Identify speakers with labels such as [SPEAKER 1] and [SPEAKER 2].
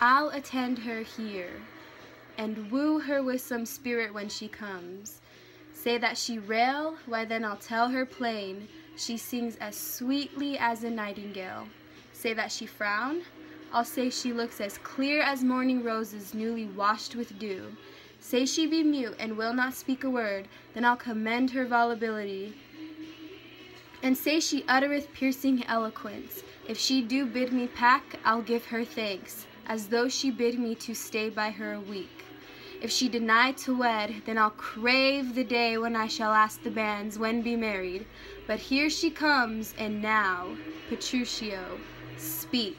[SPEAKER 1] I'll attend her here, and woo her with some spirit when she comes. Say that she rail, why then I'll tell her plain, she sings as sweetly as a nightingale. Say that she frown, I'll say she looks as clear as morning roses newly washed with dew. Say she be mute and will not speak a word, then I'll commend her volubility. And say she uttereth piercing eloquence, if she do bid me pack, I'll give her thanks as though she bid me to stay by her a week. If she deny to wed, then I'll crave the day when I shall ask the banns when be married. But here she comes, and now, Petruchio, speak.